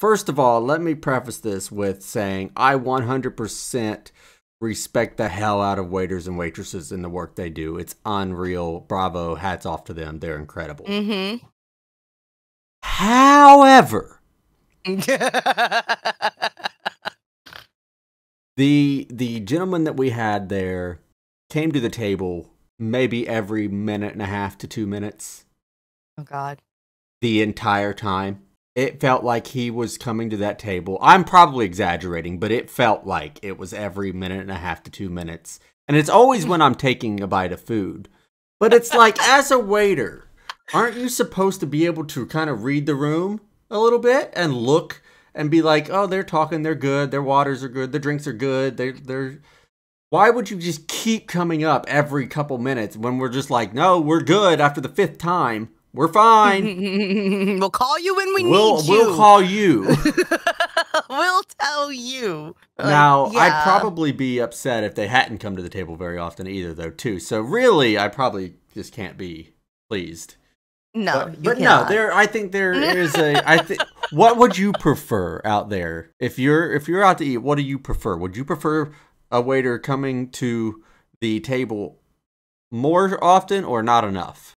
first of all, let me preface this with saying I 100% respect the hell out of waiters and waitresses and the work they do. It's unreal. Bravo. Hats off to them. They're incredible. Mm-hmm. However, the the gentleman that we had there came to the table maybe every minute and a half to 2 minutes oh God. the entire time. It felt like he was coming to that table. I'm probably exaggerating, but it felt like it was every minute and a half to 2 minutes. And it's always when I'm taking a bite of food. But it's like as a waiter, aren't you supposed to be able to kind of read the room a little bit and look and be like, "Oh, they're talking, they're good, their waters are good, their drinks are good, they they're why would you just keep coming up every couple minutes when we're just like, "No, we're good after the fifth time. We're fine. we'll call you when we we'll need you. we'll call you." we'll tell you. Like, now, I'd probably be upset if they hadn't come to the table very often either though, too. So really, I probably just can't be pleased. no, but but no, there. I think there is a. I think. What would you prefer out there if you're if you're out to eat? What do you prefer? Would you prefer a waiter coming to the table more often or not enough?